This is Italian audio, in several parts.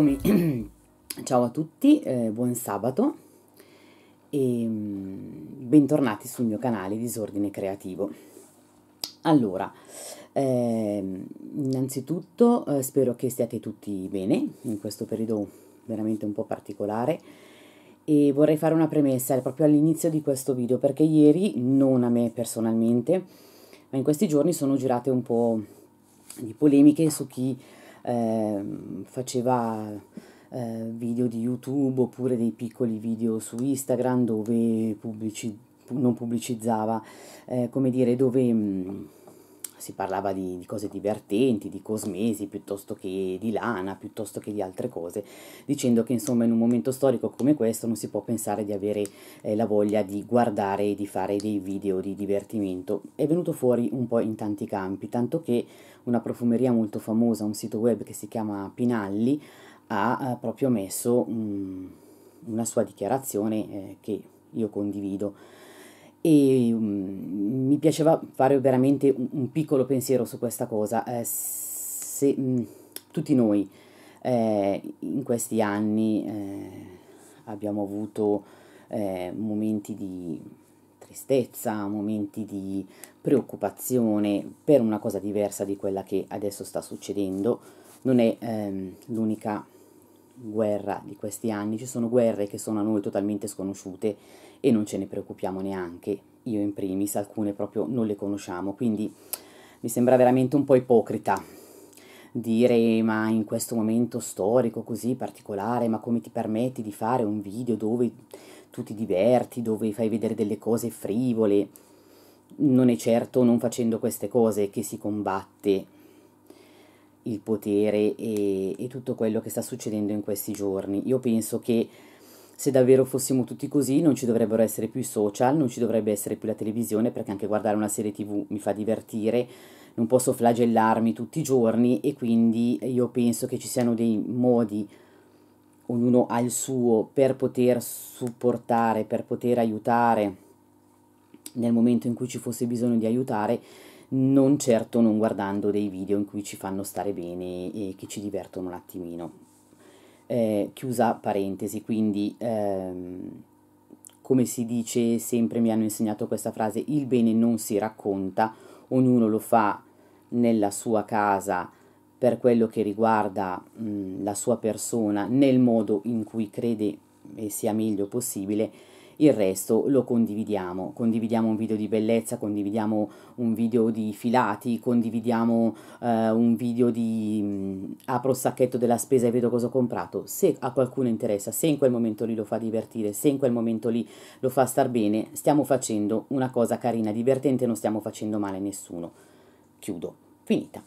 Eccomi, ciao a tutti, eh, buon sabato e mm, bentornati sul mio canale Disordine Creativo. Allora, eh, innanzitutto eh, spero che stiate tutti bene in questo periodo veramente un po' particolare e vorrei fare una premessa proprio all'inizio di questo video perché ieri, non a me personalmente, ma in questi giorni sono girate un po' di polemiche su chi eh, faceva eh, video di YouTube oppure dei piccoli video su Instagram dove pubblici, non pubblicizzava, eh, come dire, dove... Mh, mm, si parlava di, di, cose divertenti, di cosmesi piuttosto che di lana, piuttosto che di altre cose, dicendo che insomma in un momento storico come questo non si può pensare di avere eh, la voglia di guardare e di fare dei video di divertimento. È venuto fuori un po' in tanti campi, tanto che una profumeria molto famosa, un sito web che si chiama Pinalli, ha eh, proprio messo um, una sua dichiarazione eh, che io condivido e um, mi piaceva fare veramente un, un, piccolo pensiero su questa cosa. Eh, se um, tutti noi eh, in questi anni eh, abbiamo avuto eh, momenti di tristezza, momenti di preoccupazione per una cosa diversa di quella che adesso sta succedendo, non è ehm, l'unica guerra di questi anni, ci sono guerre che sono a noi totalmente sconosciute e non ce ne preoccupiamo neanche, io in primis, alcune proprio non le conosciamo, quindi mi sembra veramente un po' ipocrita dire ma in questo momento storico così particolare, ma come ti permetti di fare un video dove tu ti diverti, dove fai vedere delle cose frivole? Non è certo non facendo queste cose che si combatte il potere e, e tutto quello che sta succedendo in questi giorni. Io penso che se davvero fossimo tutti così non ci dovrebbero essere più i social, non ci dovrebbe essere più la televisione perché anche guardare una serie tv mi fa divertire, non posso flagellarmi tutti i giorni e quindi io penso che ci siano dei modi, ognuno ha il suo, per poter supportare, per poter aiutare. Nel momento in cui ci fosse bisogno di aiutare, non certo non guardando dei video in cui ci fanno stare bene e che ci divertono un attimino eh, chiusa parentesi, quindi ehm, come si dice sempre, mi hanno insegnato questa frase, il bene non si racconta, ognuno lo fa nella sua casa per quello che riguarda mh, la sua persona, nel modo in cui crede sia meglio possibile il resto lo condividiamo, condividiamo un video di bellezza, condividiamo un video di filati, condividiamo eh, un video di mh, mm, apro il sacchetto della spesa e vedo cosa ho comprato, se a qualcuno interessa, se in quel momento lì lo fa divertire, se in quel momento lì lo fa star bene, stiamo facendo una cosa carina, divertente, non stiamo facendo male a nessuno. Chiudo, finita.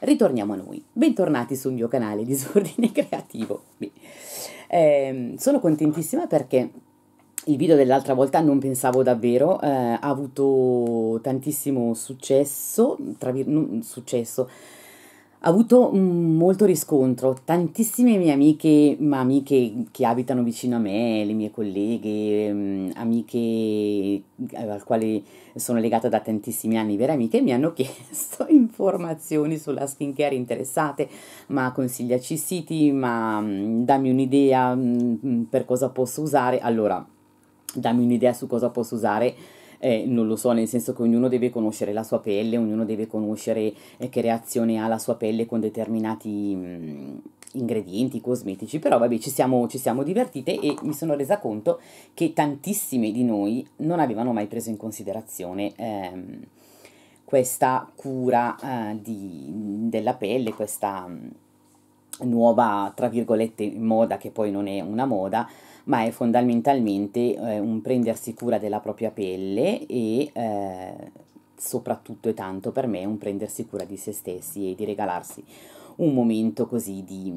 Ritorniamo a noi. Bentornati sul mio canale Disordine Creativo. Eh, sono contentissima perché il video dell'altra volta non pensavo davvero, eh, ha avuto tantissimo successo, tra non, successo, ha avuto mm, molto riscontro, tantissime mie amiche, ma amiche che abitano vicino a me, le mie colleghe, mm, amiche al quale sono legata da tantissimi anni, vere amiche, mi hanno chiesto informazioni sulla skincare interessate, ma consigliaci siti, ma mm, dammi un'idea per cosa posso usare. Allora, dammi un'idea su cosa posso usare. Eh, non lo so, nel senso che ognuno deve conoscere la sua pelle, ognuno deve conoscere eh, che reazione ha la sua pelle con determinati mh, mm, ingredienti cosmetici, però vabbè ci siamo, ci siamo divertite e mi sono resa conto che tantissime di noi non avevano mai preso in considerazione ehm, questa cura eh, di, della pelle, questa mh, mm, nuova, tra virgolette, moda che poi non è una moda, ma è fondamentalmente eh, un prendersi cura della propria pelle e eh, soprattutto e tanto per me un prendersi cura di se stessi e di regalarsi un momento così di,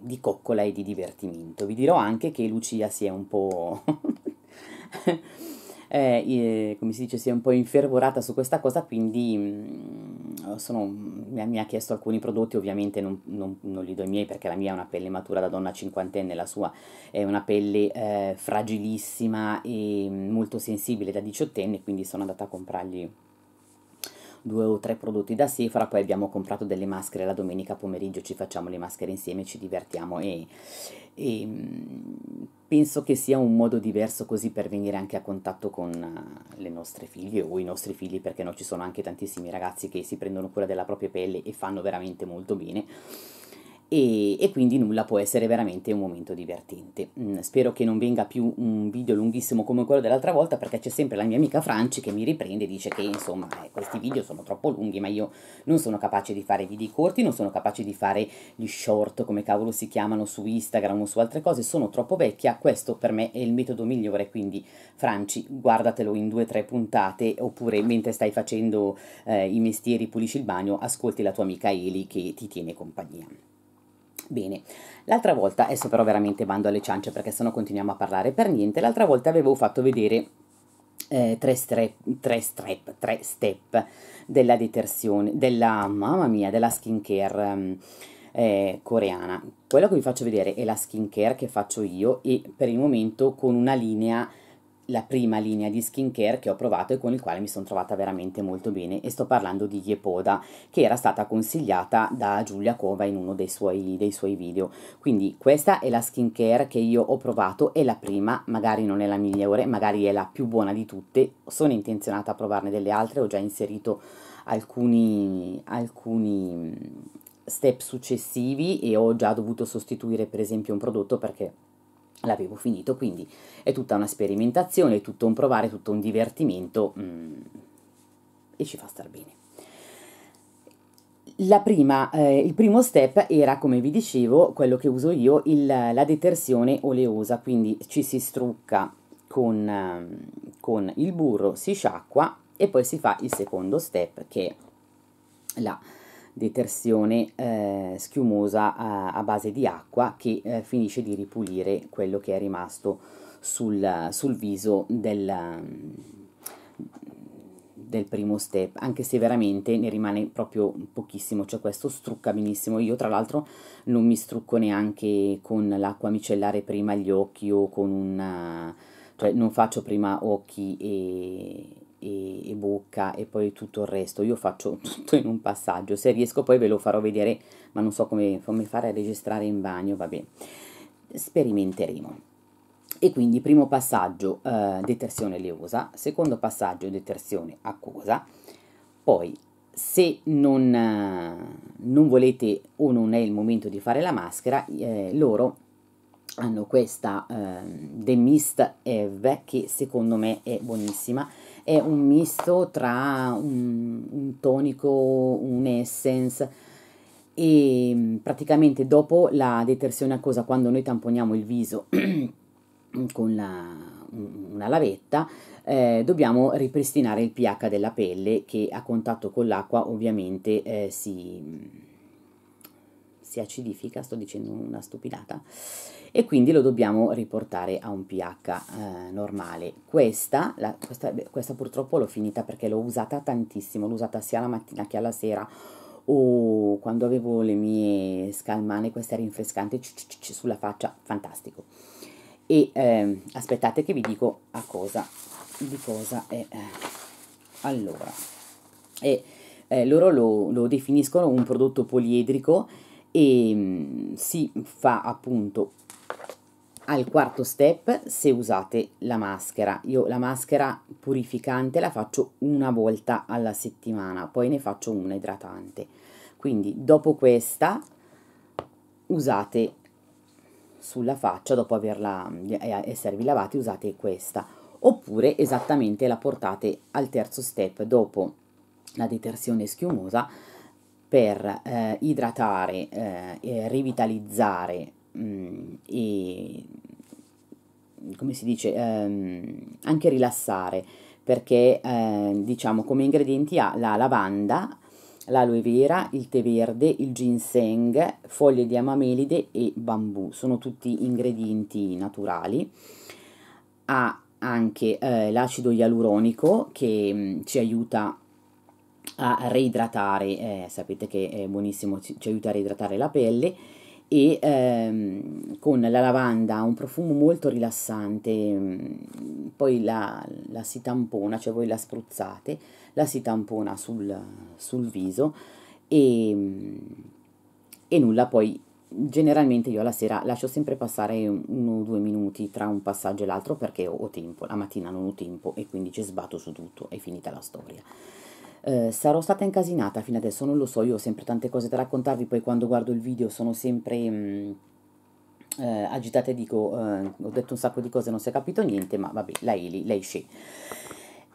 di coccola e di divertimento. Vi dirò anche che Lucia si è un po'... eh, come si dice, si è un po' infervorata su questa cosa, quindi mm, sono, mi, ha, mi, ha, chiesto alcuni prodotti, ovviamente non, non, non, li do i miei perché la mia è una pelle matura da donna cinquantenne, la sua è una pelle eh, fragilissima e molto sensibile da diciottenne, quindi sono andata a comprargli due o tre prodotti da Sephora, poi abbiamo comprato delle maschere la domenica pomeriggio, ci facciamo le maschere insieme, ci divertiamo e, e mm, penso che sia un modo diverso così per venire anche a contatto con eh, le nostre figlie o i nostri figli, perché no, ci sono anche tantissimi ragazzi che si prendono cura della propria pelle e fanno veramente molto bene e, e, quindi nulla può essere veramente un momento divertente. Mm, spero che non venga più un video lunghissimo come quello dell'altra volta perché c'è sempre la mia amica Franci che mi riprende e dice che insomma eh, questi video sono troppo lunghi ma io non sono capace di fare video corti, non sono capace di fare gli short come cavolo si chiamano su Instagram o su altre cose, sono troppo vecchia, questo per me è il metodo migliore, quindi Franci guardatelo in due o tre puntate oppure mentre stai facendo eh, i mestieri, pulisci il bagno, ascolti la tua amica Eli che ti tiene compagnia. Bene, l'altra volta, adesso però veramente bando alle ciance perché sennò continuiamo a parlare per niente, l'altra volta avevo fatto vedere eh, tre, strep, tre, strep, tre step della detersione, della, mamma mia, della skincare um, eh, coreana. Quello che vi faccio vedere è la skincare che faccio io e per il momento con una linea la prima linea di skincare che ho provato e con il quale mi sono trovata veramente molto bene. E sto parlando di Yepoda che era stata consigliata da Giulia Cova in uno dei suoi, dei suoi video. Quindi questa è la skincare che io ho provato è la prima magari non è la migliore magari è la più buona di tutte. Sono intenzionata a provarne delle altre ho già inserito alcuni, alcuni step successivi e ho già dovuto sostituire per esempio un prodotto perché l'avevo finito, quindi è tutta una sperimentazione, è tutto un provare, tutto un divertimento mm, e ci fa star bene. Prima, eh, il primo step era, come vi dicevo, quello che uso io, il, la detersione oleosa, quindi ci si strucca con, eh, con il burro, si sciacqua e poi si fa il secondo step che è la detersione eh, schiumosa a, a, base di acqua che eh, finisce di ripulire quello che è rimasto sul, sul viso del, del primo step, anche se veramente ne rimane proprio pochissimo, cioè questo strucca benissimo. Io tra l'altro non mi strucco neanche con l'acqua micellare prima gli occhi o con una... cioè non faccio prima occhi e, e, e, bocca e poi tutto il resto. Io faccio tutto in un passaggio, se riesco poi ve lo farò vedere, ma non so come, come fare a registrare in bagno, vabbè, sperimenteremo. E quindi primo passaggio eh, detersione leosa, secondo passaggio detersione acquosa, poi se non, eh, non, volete o non è il momento di fare la maschera, eh, loro hanno questa eh, The Mist Eve che secondo me è buonissima è un misto tra un, un tonico, un essence. E mm, praticamente dopo la detersione acquosa quando noi tamponiamo il viso con la, una lavetta eh, dobbiamo ripristinare il pH della pelle che a contatto con l'acqua ovviamente eh, si, si acidifica, sto dicendo una stupidata e quindi lo dobbiamo riportare a un pH eh, normale. Questa, la, questa, questa, purtroppo l'ho finita perché l'ho usata tantissimo, l'ho usata sia la mattina che alla sera o quando avevo le mie scalmane, questa rinfrescante sulla faccia, fantastico. E eh, aspettate che vi dico a cosa, di cosa è. Eh, allora, e, eh, loro lo, lo definiscono un prodotto poliedrico e mh, mm, si fa appunto al quarto step se usate la maschera. Io la maschera purificante la faccio una volta alla settimana poi ne faccio una idratante. Quindi dopo questa usate sulla faccia dopo averla eh, esservi lavati usate questa. Oppure esattamente la portate al terzo step dopo la detersione schiumosa per eh, idratare eh, e rivitalizzare mh, mm, e come si dice ehm, anche rilassare perché eh, diciamo come ingredienti ha la lavanda l'aloe vera, il tè verde, il ginseng, foglie di amamelide e bambù, sono tutti ingredienti naturali. Ha anche eh, l'acido ialuronico che mh, mm, ci aiuta a reidratare, eh, sapete che è buonissimo, ci, ci aiuta a reidratare la pelle e ehm, con la lavanda ha un profumo molto rilassante, mm, poi la, la, si tampona, cioè voi la spruzzate, la si tampona sul, sul viso e, e nulla, poi generalmente io alla sera lascio sempre passare uno o due minuti tra un passaggio e l'altro perché ho tempo, la mattina non ho tempo e quindi ci sbatto su tutto, è finita la storia. Eh, sarò stata incasinata fino adesso, non lo so, io ho sempre tante cose da raccontarvi, poi quando guardo il video sono sempre mh, mm, eh, agitata e dico, eh, ho detto un sacco di cose, non si è capito niente, ma vabbè, lei lì, lei sce.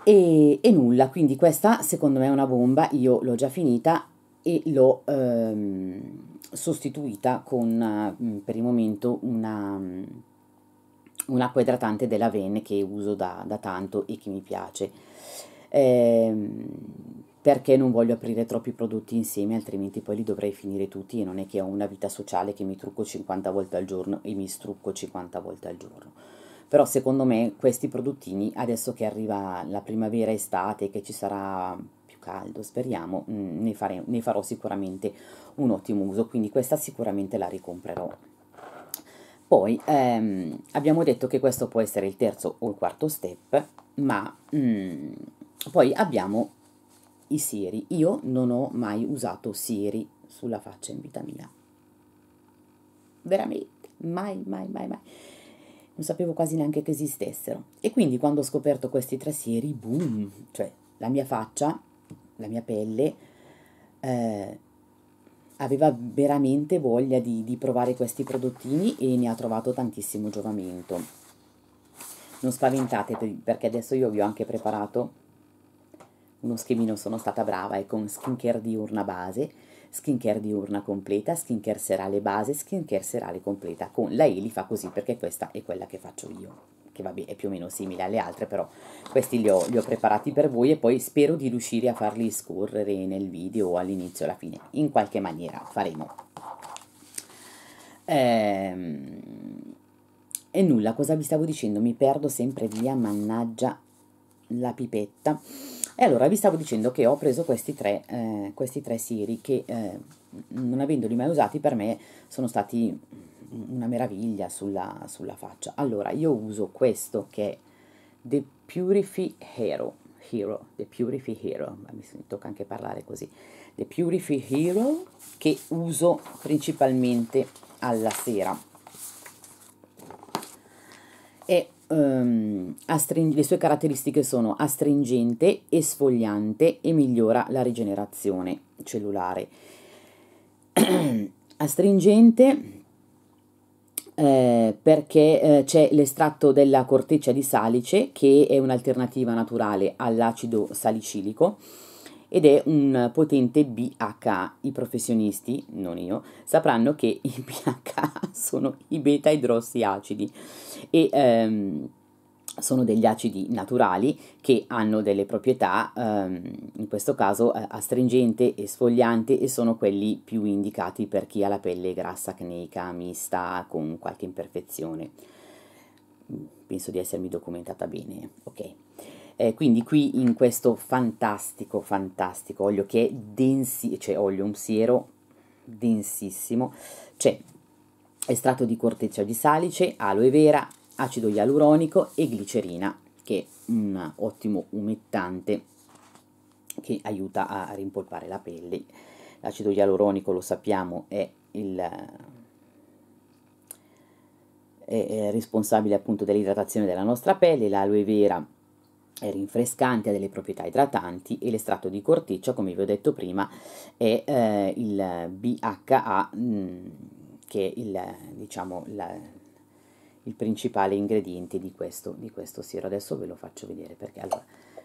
E, e nulla, quindi questa secondo me è una bomba, io l'ho già finita e l'ho ehm, sostituita con uh, per il momento una, um, un'acqua idratante della Ven che uso da, da tanto e che mi piace perché non voglio aprire troppi prodotti insieme, altrimenti poi li dovrei finire tutti e non è che ho una vita sociale che mi trucco 50 volte al giorno e mi strucco 50 volte al giorno. Però secondo me questi prodottini, adesso che arriva la primavera estate, che ci sarà più caldo, speriamo, mm, ne, fare, ne farò sicuramente un ottimo uso, quindi questa sicuramente la ricomprerò. Poi ehm, abbiamo detto che questo può essere il terzo o il quarto step, ma mm, poi abbiamo i sieri. Io non ho mai usato sieri sulla faccia in vita mia. Veramente, mai, mai, mai, mai. Non sapevo quasi neanche che esistessero. E quindi quando ho scoperto questi tre sieri, boom, cioè la mia faccia, la mia pelle, eh, aveva veramente voglia di, di provare questi prodottini e ne ha trovato tantissimo giovamento. Non spaventate perché adesso io vi ho anche preparato uno schemino sono stata brava e con skincare diurna base, skincare diurna completa, skincare serale base, skincare serale completa. Con la Eli fa così perché questa è quella che faccio io, che vabbè è più o meno simile alle altre, però questi li ho, li ho preparati per voi e poi spero di riuscire a farli scorrere nel video all'inizio alla fine, in qualche maniera faremo. Ehm, e nulla, cosa vi stavo dicendo? Mi perdo sempre via, mannaggia la pipetta. E allora vi stavo dicendo che ho preso questi tre, eh, questi tre siri che eh, non avendoli mai usati per me sono stati una meraviglia sulla, sulla faccia. Allora io uso questo che è The Purify Hero, Hero, The Purify Hero, mi tocca anche parlare così, The Purify Hero che uso principalmente alla sera. E um, le sue caratteristiche sono astringente, esfoliante e migliora la rigenerazione cellulare. astringente eh, perché eh, c'è l'estratto della corteccia di salice che è un'alternativa naturale all'acido salicilico ed è un potente BHA. I professionisti, non io, sapranno che i BHA sono i beta idrossi acidi e ehm, sono degli acidi naturali che hanno delle proprietà, ehm, in questo caso eh, astringente e sfogliante e sono quelli più indicati per chi ha la pelle grassa, acneica, mista, con qualche imperfezione. Penso di essermi documentata bene, ok. Eh, quindi qui in questo fantastico, fantastico olio che è densi, cioè olio, un siero densissimo, c'è estratto di corteccia di salice, aloe vera, acido ialuronico e glicerina, che è un ottimo umettante che aiuta a rimpolpare la pelle. L'acido ialuronico, lo sappiamo, è il è responsabile appunto dell'idratazione della nostra pelle, l'aloe vera è rinfrescante, ha delle proprietà idratanti e l'estratto di corteccia, come vi ho detto prima, è eh, il BHA, mh, mm, che è il, diciamo, la, il principale ingrediente di questo, di questo siero. Adesso ve lo faccio vedere perché allora,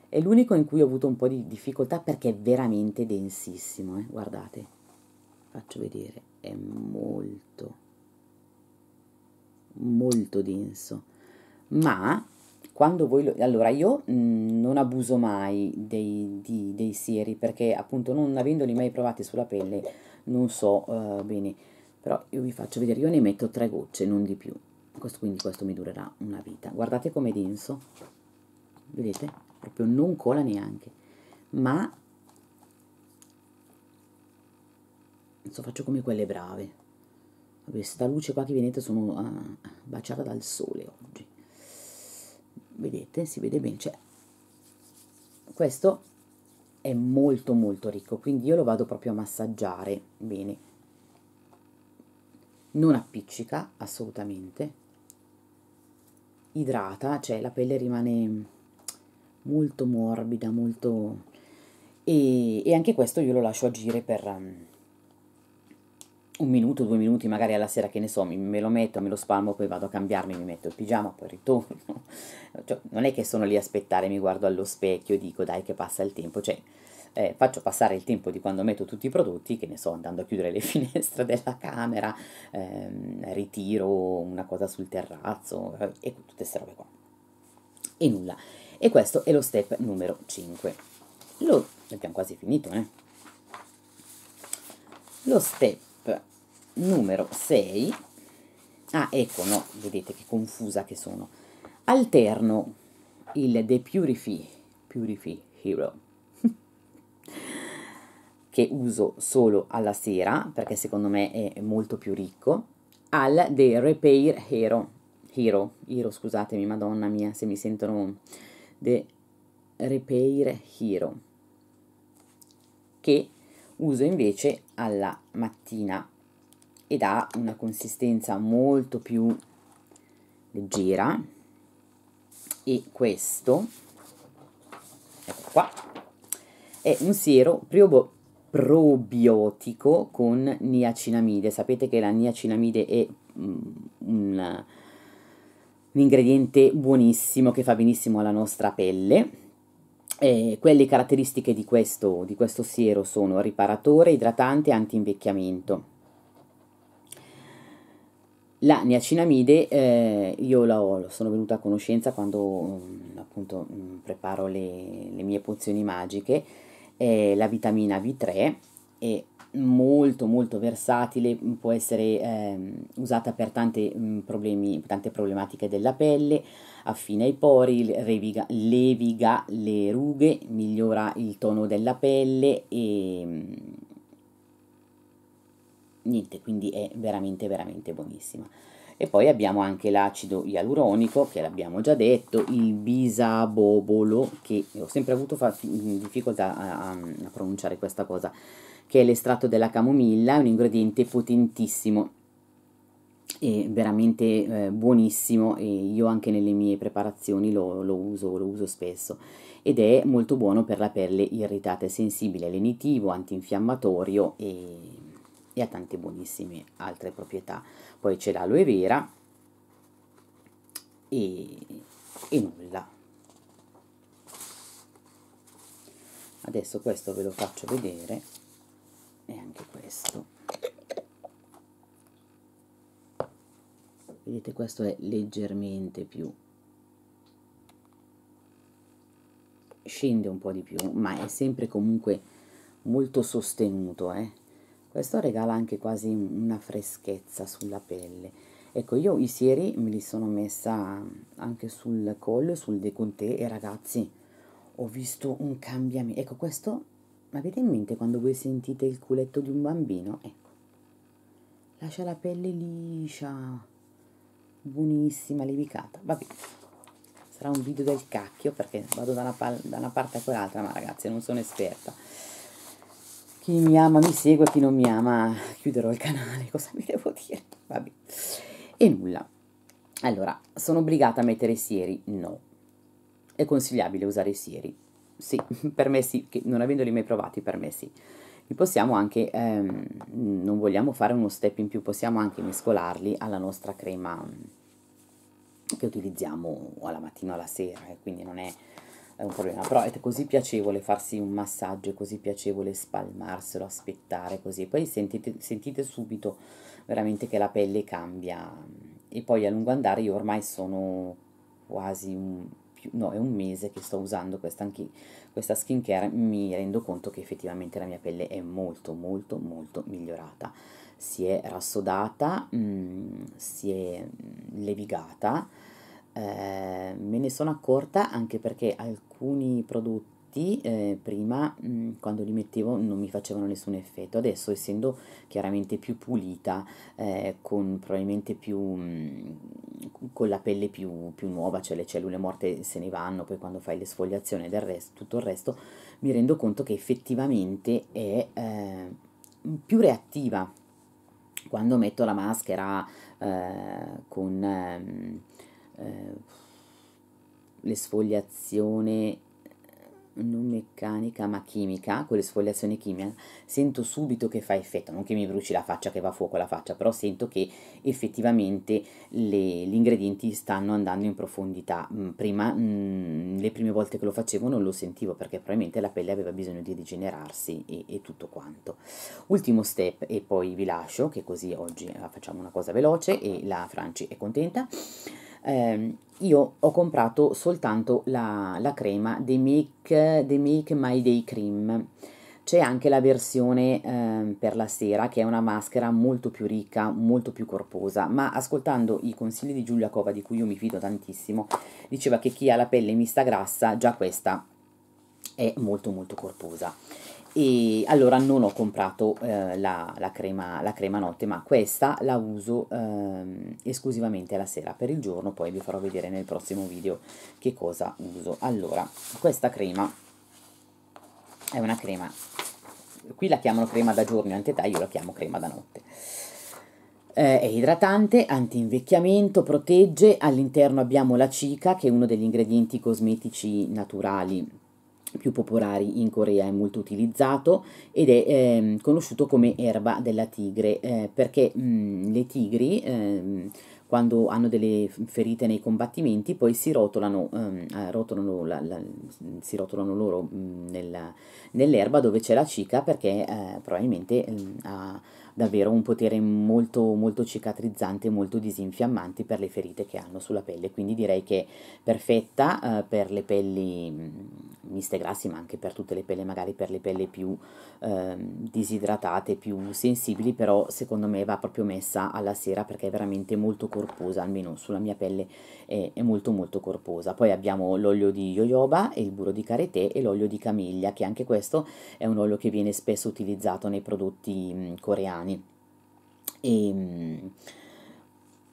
è l'unico in cui ho avuto un po' di difficoltà perché è veramente densissimo, eh? guardate, faccio vedere, è molto, molto denso, ma quando voi lo, allora io mh, mm, non abuso mai dei, di, dei sieri perché appunto non avendoli mai provati sulla pelle non so uh, bene. Però io vi faccio vedere io ne metto tre gocce non di più. Questo, quindi questo mi durerà una vita. Guardate com'è denso. Vedete? Proprio non cola neanche. Ma adesso faccio come quelle brave. Vabbè, sta luce qua che vedete sono uh, baciata dal sole oggi. Vedete, si vede bene, cioè, questo è molto molto ricco, quindi io lo vado proprio a massaggiare bene. Non appiccica assolutamente, idrata, cioè la pelle rimane molto morbida, molto... E, e anche questo io lo lascio agire per un minuto, due minuti, magari alla sera, che ne so, me lo metto, me lo spalmo, poi vado a cambiarmi, mi metto il pigiama, poi ritorno. cioè, non è che sono lì a aspettare, mi guardo allo specchio, dico dai che passa il tempo, cioè eh, faccio passare il tempo di quando metto tutti i prodotti, che ne so, andando a chiudere le finestre della camera, ehm, ritiro una cosa sul terrazzo eh, e tutte queste robe qua. E nulla. E questo è lo step numero 5. Lo abbiamo quasi finito, eh? Lo step numero 6. Ah, ecco, no, vedete che confusa che sono. Alterno il The Purify, Purify Hero che uso solo alla sera perché secondo me è molto più ricco al The Repair Hero Hero, Hero scusatemi madonna mia se mi sentono The Repair Hero che uso invece alla mattina ed ha una consistenza molto più leggera e questo ecco qua è un siero priobo, probiotico con niacinamide. Sapete che la niacinamide è mm, un, un ingrediente buonissimo che fa benissimo alla nostra pelle. Eh, quelle caratteristiche di questo, di questo siero sono riparatore, idratante e anti-invecchiamento. La niacinamide eh, io la ho, sono venuta a conoscenza quando um, appunto um, preparo le, le mie pozioni magiche eh, la vitamina B3 è molto molto versatile, può essere eh, usata per tante, mh, mm, problemi, tante problematiche della pelle, affina i pori, leviga, leviga le rughe, migliora il tono della pelle e mh, mm, niente, quindi è veramente veramente buonissima. E poi abbiamo anche l'acido ialuronico, che l'abbiamo già detto, il bisabobolo, che ho sempre avuto difficoltà a, a pronunciare questa cosa, che è l'estratto della camomilla, è un ingrediente potentissimo e veramente eh, buonissimo e io anche nelle mie preparazioni lo, lo, uso, lo uso spesso ed è molto buono per la pelle irritata e sensibile, lenitivo, antinfiammatorio e, e ha tante buonissime altre proprietà poi c'è l'aloe vera e, e nulla. Adesso questo ve lo faccio vedere e anche questo. Vedete questo è leggermente più scende un po' di più, ma è sempre comunque molto sostenuto, eh questo regala anche quasi una freschezza sulla pelle. Ecco, io i sieri me li sono messa anche sul collo e sul décolleté e ragazzi, ho visto un cambiamento. Ecco, questo, avete in mente quando voi sentite il culetto di un bambino? Ecco, lascia la pelle liscia, buonissima, levicata. Vabbè, sarà un video del cacchio perché vado da una, da una parte a quell'altra, ma ragazzi, non sono esperta chi mi ama mi segue, chi non mi ama chiuderò il canale, cosa mi devo dire? Vabbè. E nulla. Allora, sono obbligata a mettere i sieri? No. È consigliabile usare i sieri? Sì, per me sì, che non avendoli mai provati, per me sì. Li possiamo anche, ehm, non vogliamo fare uno step in più, possiamo anche mescolarli alla nostra crema che utilizziamo alla mattina o alla sera, eh, quindi non è è un problema, però è così piacevole farsi un massaggio, è così piacevole spalmarselo, aspettare così, poi sentite, sentite subito veramente che la pelle cambia. E poi a lungo andare io ormai sono quasi un, più, no, è un mese che sto usando questa, anche, questa skincare, mi rendo conto che effettivamente la mia pelle è molto molto molto migliorata, si è rassodata, mh, mm, si è mm, levigata, eh, me ne sono accorta anche perché alcuni prodotti eh, prima mh, mm, quando li mettevo non mi facevano nessun effetto, adesso essendo chiaramente più pulita, eh, con probabilmente più, mh, mm, con la pelle più, più, nuova, cioè le cellule morte se ne vanno, poi quando fai l'esfoliazione del resto, tutto il resto, mi rendo conto che effettivamente è eh, più reattiva. Quando metto la maschera eh, con ehm, eh, l'esfoliazione non meccanica ma chimica, con l'esfoliazione chimica, sento subito che fa effetto, non che mi bruci la faccia, che va a fuoco la faccia, però sento che effettivamente le, gli ingredienti stanno andando in profondità. Mm, prima, mh, mm, le prime volte che lo facevo non lo sentivo perché probabilmente la pelle aveva bisogno di rigenerarsi e, e tutto quanto. Ultimo step e poi vi lascio, che così oggi eh, facciamo una cosa veloce e la Franci è contenta eh, io ho comprato soltanto la, la crema The Make, The Make My Day Cream. C'è anche la versione eh, per la sera che è una maschera molto più ricca, molto più corposa, ma ascoltando i consigli di Giulia Cova di cui io mi fido tantissimo, diceva che chi ha la pelle mista grassa già questa è molto molto corposa e allora non ho comprato eh, la, la, crema, la, crema, notte ma questa la uso eh, esclusivamente la sera per il giorno poi vi farò vedere nel prossimo video che cosa uso. Allora questa crema è una crema qui la chiamano crema da giorno e antetà io la chiamo crema da notte. Eh, è idratante, anti-invecchiamento, protegge, all'interno abbiamo la cica che è uno degli ingredienti cosmetici naturali più popolari in Corea, è molto utilizzato ed è eh, conosciuto come erba della tigre eh, perché mh, le tigri eh, quando hanno delle ferite nei combattimenti poi si rotolano, ehm, rotolano, la, la, si rotolano loro mh, nel, nell'erba dove c'è la cica perché eh, probabilmente ha davvero un potere molto, molto cicatrizzante, molto disinfiammante per le ferite che hanno sulla pelle, quindi direi che è perfetta eh, per le pelli mm, miste grassi, ma anche per tutte le pelle, magari per le pelli più eh, disidratate, più sensibili, però secondo me va proprio messa alla sera perché è veramente molto corposa, almeno sulla mia pelle è, è molto molto corposa. Poi abbiamo l'olio di jojoba il burro di karité e l'olio di camiglia, che anche questo è un olio che viene spesso utilizzato nei prodotti mm, coreani e mm,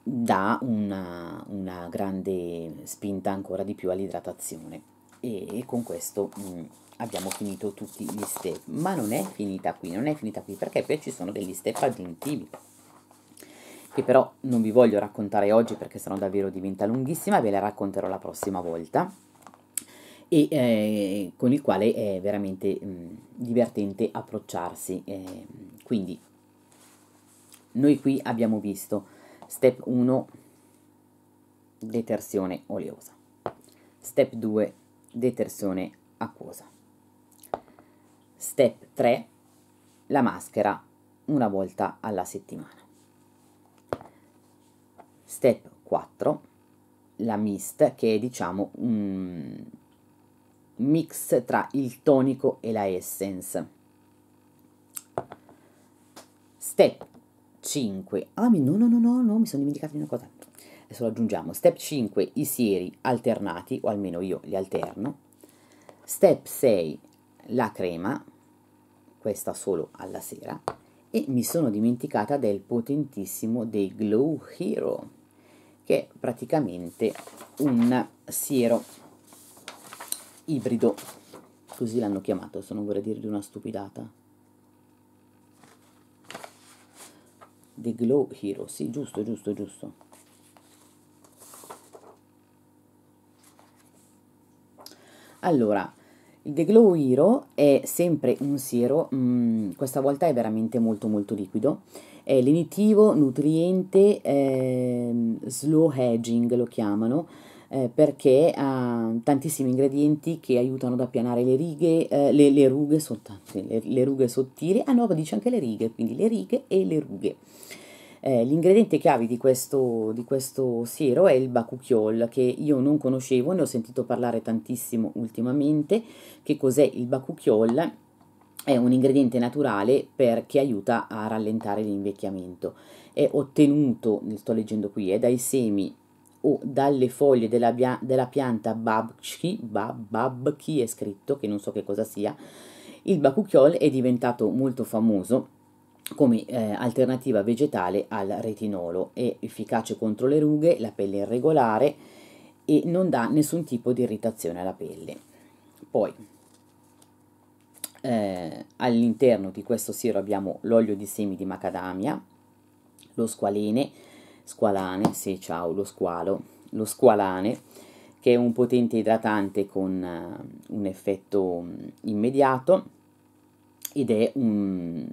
dà una, una, grande spinta ancora di più all'idratazione. E, e, con questo mh, mm, abbiamo finito tutti gli step. Ma non è finita qui non è finita qui perché poi ci sono degli step aggiuntivi che però non vi voglio raccontare oggi perché sennò davvero diventa lunghissima ve la racconterò la prossima volta. E eh, con il quale è veramente mh, mm, divertente approcciarsi eh, quindi noi qui abbiamo visto step 1 detersione oleosa, step 2 detersione acquosa, step 3 la maschera una volta alla settimana, step 4 la mist che è diciamo un mix tra il tonico e la essence. Step 5. Ah, no, no, no, no, no, mi sono dimenticato di una cosa. Adesso lo aggiungiamo. Step 5, i sieri alternati, o almeno io li alterno. Step 6, la crema, questa solo alla sera. E mi sono dimenticata del potentissimo dei Glow Hero, che è praticamente un siero ibrido, così l'hanno chiamato, se non vorrei dirgli una stupidata. The Glow Hero, sì, giusto, giusto, giusto. Allora, il The Glow Hero è sempre un siero, mh, mm, questa volta è veramente molto molto liquido, è lenitivo, nutriente, eh, slow hedging lo chiamano, eh, perché ha tantissimi ingredienti che aiutano ad appianare le righe, eh, le, le, rughe, soltanto, le, le, rughe sottili, ah no, dice anche le righe, quindi le righe e le rughe. Eh, l'ingrediente chiave di questo, di questo siero è il bakuchiol che io non conoscevo, ne ho sentito parlare tantissimo ultimamente. Che cos'è il bakuchiol? È un ingrediente naturale per, che aiuta a rallentare l'invecchiamento. È ottenuto, sto leggendo qui, è dai semi o dalle foglie della, della pianta babchi, bab, babchi è scritto, che non so che cosa sia, il bakuchiol è diventato molto famoso come eh, alternativa vegetale al retinolo, è efficace contro le rughe, la pelle irregolare e non dà nessun tipo di irritazione alla pelle. Poi eh, all'interno di questo siero abbiamo l'olio di semi di macadamia, lo squalene, squalane, sì ciao, lo squalo, lo squalane, che è un potente idratante con uh, un effetto mm, immediato ed è un,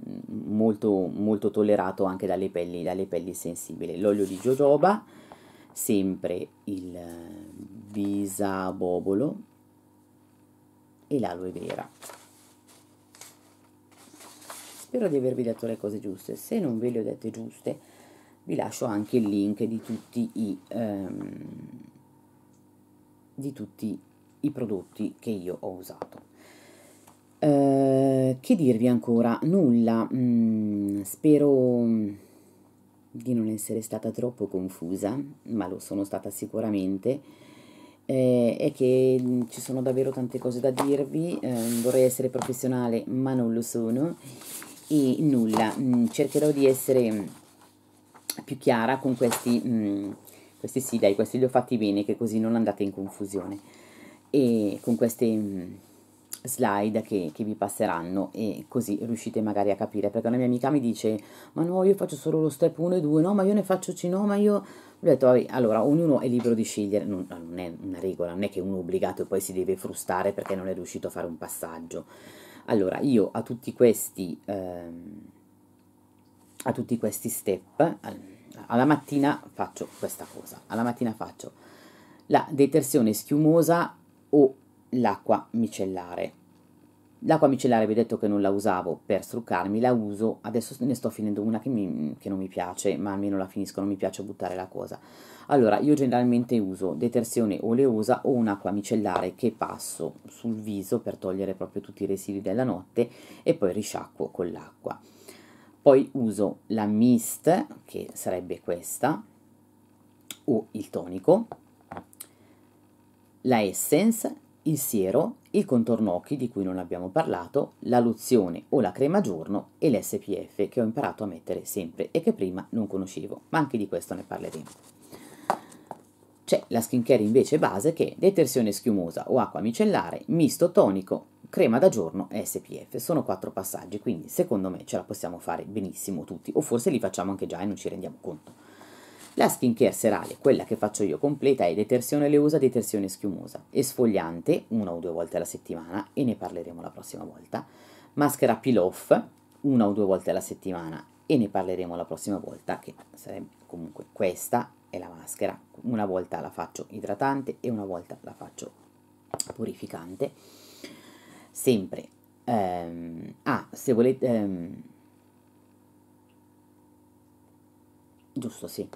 molto, molto tollerato anche dalle pelli, dalle pelli sensibili. L'olio di jojoba, sempre il bisabobolo e l'aloe vera. Spero di avervi detto le cose giuste, se non ve le ho dette giuste vi lascio anche il link di tutti i, um, di tutti i prodotti che io ho usato. Uh, che dirvi ancora? Nulla, mm, spero di non essere stata troppo confusa, ma lo sono stata sicuramente. Eh, è che mm, ci sono davvero tante cose da dirvi, eh, vorrei essere professionale ma non lo sono e nulla, mm, cercherò di essere più chiara con questi, mh, mm, questi sì dai, questi li ho fatti bene che così non andate in confusione. E con queste mh, slide che, che, vi passeranno e così riuscite magari a capire. Perché una mia amica mi dice ma no io faccio solo lo step 1 e 2 no ma io ne faccio C no ma io ho detto allora ognuno è libero di scegliere. Non, non è una regola non è che uno è obbligato e poi si deve frustare perché non è riuscito a fare un passaggio. Allora io a tutti questi ehm, a tutti questi step alla mattina faccio questa cosa alla mattina faccio la detersione schiumosa o l'acqua micellare. L'acqua micellare vi ho detto che non la usavo per struccarmi, la uso, adesso ne sto finendo una che, mi, che non mi piace, ma almeno la finisco, non mi piace buttare la cosa. Allora, io generalmente uso detersione oleosa o un'acqua micellare che passo sul viso per togliere proprio tutti i residui della notte e poi risciacquo con l'acqua. Poi uso la mist, che sarebbe questa, o il tonico, la essence il siero, il contorno occhi di cui non abbiamo parlato, la lozione o la crema giorno e l'SPF che ho imparato a mettere sempre e che prima non conoscevo, ma anche di questo ne parleremo. C'è la skincare invece base che è detersione schiumosa o acqua micellare, misto tonico, crema da giorno e SPF. Sono quattro passaggi, quindi secondo me ce la possiamo fare benissimo tutti, o forse li facciamo anche già e non ci rendiamo conto. La skincare serale, quella che faccio io completa, è detersione leosa, detersione schiumosa, esfoliante una o due volte alla settimana e ne parleremo la prossima volta, maschera peel off una o due volte alla settimana e ne parleremo la prossima volta, che sarebbe comunque questa è la maschera, una volta la faccio idratante e una volta la faccio purificante, sempre, ehm, ah, se volete, ehm, giusto, sì,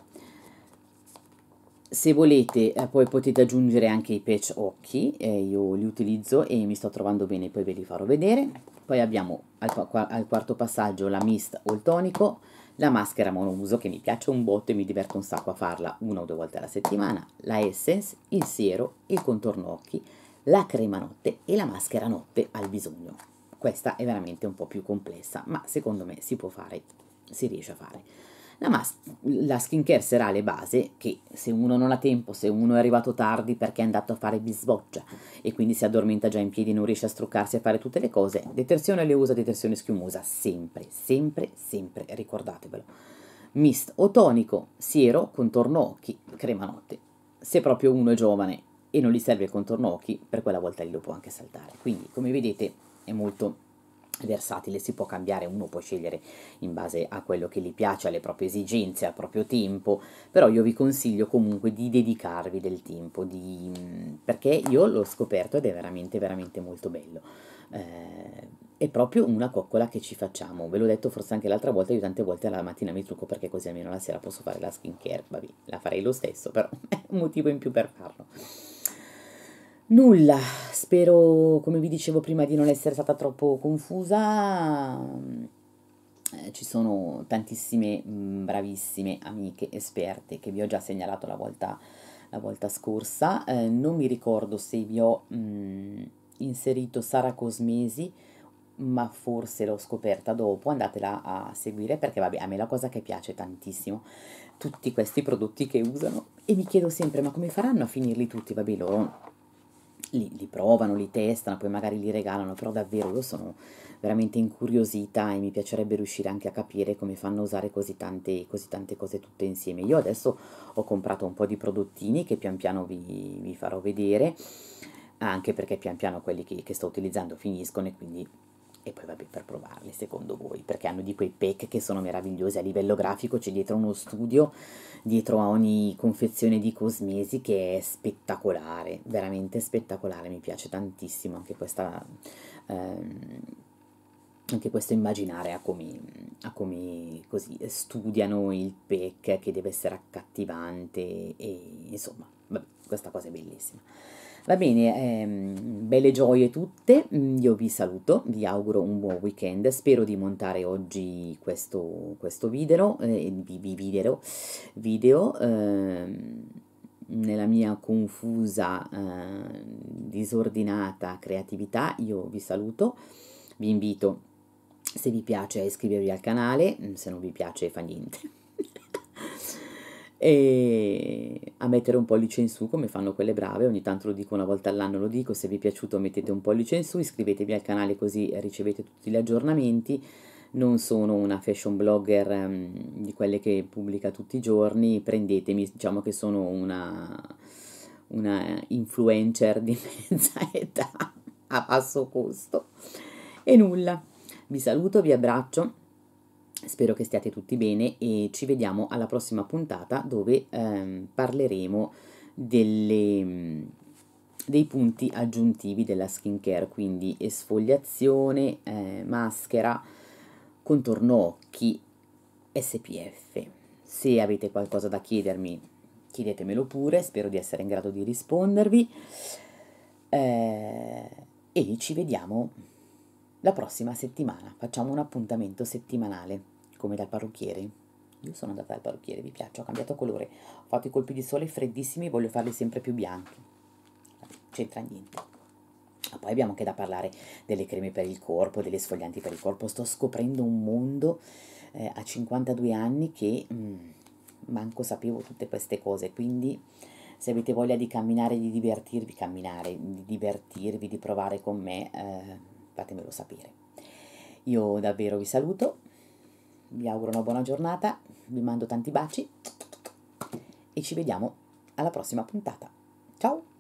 se volete eh, poi potete aggiungere anche i patch occhi, eh, io li utilizzo e mi sto trovando bene, poi ve li farò vedere. Poi abbiamo al, al quarto passaggio la mist o il tonico, la maschera monouso che mi piace un botto e mi diverto un sacco a farla una o due volte alla settimana, la essence, il siero, il contorno occhi, la crema notte e la maschera notte al bisogno. Questa è veramente un po' più complessa, ma secondo me si può fare, si riesce a fare. La, mas- la skincare serale base, che se uno non ha tempo, se uno è arrivato tardi perché è andato a fare bisboccia e quindi si addormenta già in piedi, non riesce a struccarsi a fare tutte le cose, detersione le usa, detersione schiumosa, sempre, sempre, sempre, ricordatevelo. Mist o tonico, siero, contorno occhi, crema notte. Se proprio uno è giovane e non gli serve il contorno occhi, per quella volta lo può anche saltare. Quindi, come vedete, è molto versatile, si può cambiare, uno può scegliere in base a quello che gli piace, alle proprie esigenze, al proprio tempo, però io vi consiglio comunque di dedicarvi del tempo, di, perché io l'ho scoperto ed è veramente, veramente molto bello. Eh, è proprio una coccola che ci facciamo, ve l'ho detto forse anche l'altra volta, io tante volte alla mattina mi trucco perché così almeno la sera posso fare la skincare, vabbè, la farei lo stesso, però è un motivo in più per farlo. Nulla, spero, come vi dicevo prima, di non essere stata troppo confusa. Eh, ci sono tantissime mm, bravissime amiche esperte che vi ho già segnalato la volta, la volta scorsa, eh, non mi ricordo se vi ho mh, mm, inserito Sara Cosmesi, ma forse l'ho scoperta dopo, andatela a seguire perché vabbè, a me la cosa che piace tantissimo, tutti questi prodotti che usano. E mi chiedo sempre ma come faranno a finirli tutti, vabbè loro li, li, provano, li testano, poi magari li regalano, però davvero io sono veramente incuriosita e mi piacerebbe riuscire anche a capire come fanno a usare così tante, così tante cose tutte insieme. Io adesso ho comprato un po' di prodottini che pian piano vi, vi farò vedere, anche perché pian piano quelli che, che sto utilizzando finiscono e quindi e poi vabbè per provarli secondo voi perché hanno di quei pack che sono meravigliosi a livello grafico c'è dietro uno studio dietro a ogni confezione di cosmesi che è spettacolare veramente spettacolare mi piace tantissimo anche questa ehm, anche questo immaginare a come, a come così studiano il pack che deve essere accattivante e insomma questa cosa è bellissima. Va bene, ehm, belle gioie tutte, mm, io vi saluto, vi auguro un buon weekend, spero di montare oggi questo, questo video, eh, video, video ehm, nella mia confusa, eh, disordinata creatività, io vi saluto, vi invito se vi piace a iscrivervi al canale, se non vi piace fa niente e a mettere un pollice in su come fanno quelle brave, ogni tanto lo dico una volta all'anno, lo dico, se vi è piaciuto mettete un pollice in su, iscrivetevi al canale così ricevete tutti gli aggiornamenti, non sono una fashion blogger um, di quelle che pubblica tutti i giorni, prendetemi, diciamo che sono una, una influencer di mezza età a basso costo. E nulla, vi saluto, vi abbraccio Spero che stiate tutti bene e ci vediamo alla prossima puntata dove ehm, parleremo delle, dei punti aggiuntivi della skincare, quindi esfoliazione, eh, maschera, contorno occhi, SPF. Se avete qualcosa da chiedermi, chiedetemelo pure, spero di essere in grado di rispondervi. Eh, e ci vediamo la prossima settimana. Facciamo un appuntamento settimanale come dal parrucchiere. Io sono andata dal parrucchiere, vi piace, ho cambiato colore, ho fatto i colpi di sole freddissimi e voglio farli sempre più bianchi. C'entra niente. Ma poi abbiamo anche da parlare delle creme per il corpo, delle sfoglianti per il corpo. Sto scoprendo un mondo eh, a 52 anni che mh, mm, manco sapevo tutte queste cose, quindi se avete voglia di camminare, di divertirvi, camminare, di divertirvi, di provare con me, eh, fatemelo sapere. Io davvero vi saluto vi auguro una buona giornata, vi mando tanti baci e ci vediamo alla prossima puntata. Ciao!